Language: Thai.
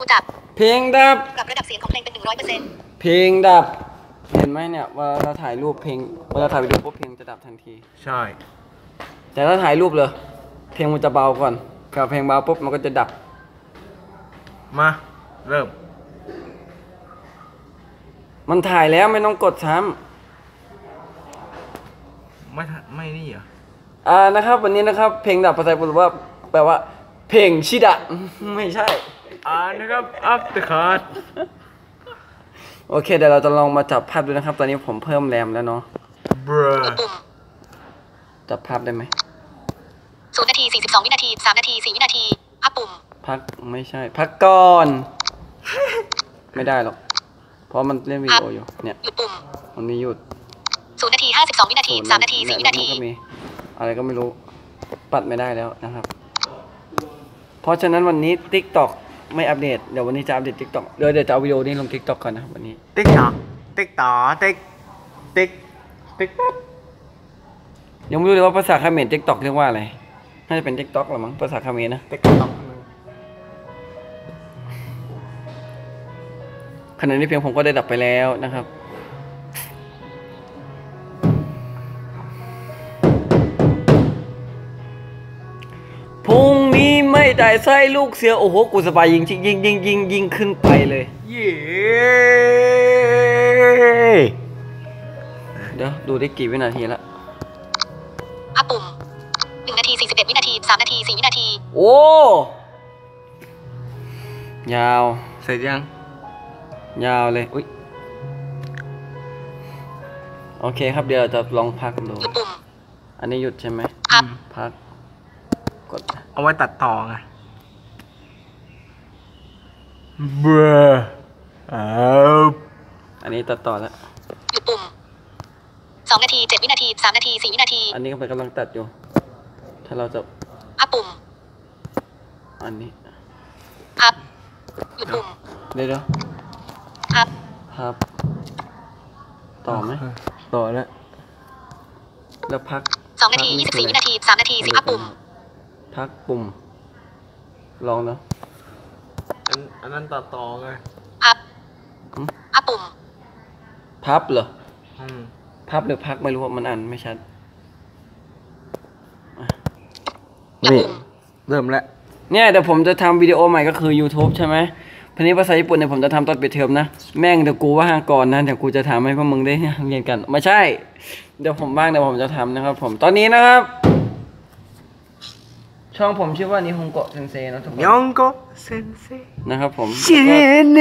ผู้จับ เพลงดับ ปรับระดับเสียงของเพลงเป็นหนึ่งร้อยเปอร์เซ็นต์เพลงดับ เห็นไหมเนี่ยเวลาเราถ่ายรูปเพลงเวลาถ่ายวิดีโอปุ๊บเพลงจะดับทันที ใช่ แต่ถ้าถ่ายรูปเลยเพลงมันจะเบาก่อนพอเพลงเบาปุ๊บมันก็จะดับ มา เริ่ม มันถ่ายแล้วไม่ต้องกดซ้ไม่ทะไม่นี่เหรอำอ่านะครับ วันนี้นะครับ เพลงดับภาษาญี่ปุ่นว่า แปลว่า เพลงชิดะ ไม่ใช่ อ่านนะครับอัพเดอะคาร์ดโอเคเดี๋ยวเราจะลองมาจับภาพดูนะครับ ตอนนี้ผมเพิ่มแรมแล้วเนาะบรปุ่มจับภาพได้ไหมศูนย์นาทีสี่สิบสองวินาทีสามนาทีสี่วินาทีอัพปุ่ม พักไม่ใช่ พักก่อน ไม่ได้หรอก เพราะมันเล่นวิดีโออยู่เนี่ยหยุดปุ่มมันมีหยุดศูนย์นาทีห้าสิบสองวินาทีสามนาทีสี่วินาทีก็มีอะไรก็ไม่รู้ ปัดไม่ได้แล้วนะครับ เพราะฉะนั้นวันนี้ TikTok ไม่อัปเดต เดี๋ยววันนี้จะอัปเดต TikTok เดี๋ยวเดี๋ยวจะเอาวิดีโอนี้ลง TikTok ก่อนนะครับวันนี้ TikTok TikTok ติ๊กติ๊กติ๊กยังไม่รู้เลยว่าภาษาเขมร TikTok เรียกว่าอะไร น่าจะเป็น TikTok หรือมั้งภาษาเขมรนะ TikTok ขณะนี้เพียงผมก็ได้ดับไปแล้วนะครับพรุ่งนี้ ไม่ได้ใส่ลูกเสือโอ้โหกูสบายยิงยิงยิงยิงยิงขึ้นไปเลยเย้เดี๋ยวดูได้กี่วินาทีละอัพปุ่มหนึ่งนาทีสี่สิบเอ็ดวินาทีสามนาทีสี่วินาที โอ้ยาว เสร็จยัง ยาวเลยอุ้ยโอเคครับเดี๋ยวเราจะลองพักดูหยุดปุ่มอันนี้หยุดใช่ไหมอัพพักก ดเอาไว้ตัดต่อไงบรอ้าวอันนี้ตัดต่อแล้วหยุดปุ่มสองนาทีเจ็ดวินาทีสามนาทีสี่วินาที อันนี้ก็เป็นกำลังตัดอยู่ ถ้าเราจะอัพปุ่ม อันนี้อัพหยุดปุ่มเดี๋ยวเดี๋ยวอัพพับต่อไหมต่อแล้วแล้วพักสองนาทียี่สิบสี่วินาทีสามนาทีสี่อัพปุ่ม พักปุ่ม ลองเนาะอันอันนั้นตัดต่อไงอัพอืมอัพปุ่ม พับเหรออืมพับหรือพักไม่รู้ว่ามันอ่านไม่ชัดอย่านี่ปุ่มเริ่มแล้วเนี่ยเดี๋ยวผมจะทำวิดีโอใหม่ก็คือ YouTube ใช่ไหมพันนี้ภาษาญี่ปุ่นเนี่ยผมจะทำตอนปิดเทอมนะ แม่งเดี๋ยวกูว่างก่อนนะเดี๋ยวกูจะทำให้พวกมึงได้เรียนกัน ไม่ใช่ เดี๋ยวผมว่างเดี๋ยวผมจะทำนะครับ ผมตอนนี้นะครับ ช่องผมชื่อว่านิฮงโกะเซนเซนะทุกคนยองโกเซนเซนะครับผมเชเน